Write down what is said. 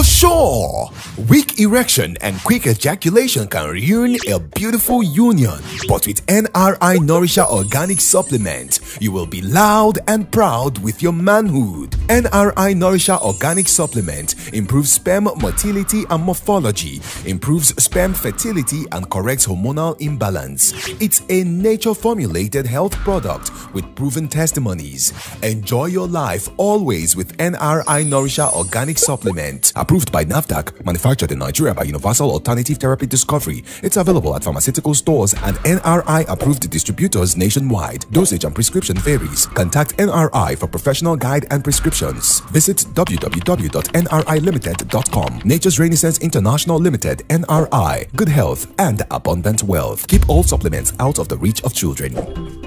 For sure! Weak erection and quick ejaculation can ruin a beautiful union. But with NRI Nourisher Organic Supplement, you will be loud and proud with your manhood. NRI Nourisher Organic Supplement improves sperm motility and morphology, improves sperm fertility and corrects hormonal imbalance. It's a nature formulated health product with proven testimonies. Enjoy your life always with NRI Nourisher Organic Supplement. Approved by NAFDAC, manufactured in Nigeria by Universal Alternative Therapy Discovery. It's available at pharmaceutical stores and NRI approved distributors nationwide. Dosage and prescription varies. Contact NRI for professional guide and prescriptions. Visit www.nrilimited.com. Nature's Renaissance International Limited, NRI. Good health and abundant wealth. Keep all supplements out of the reach of children.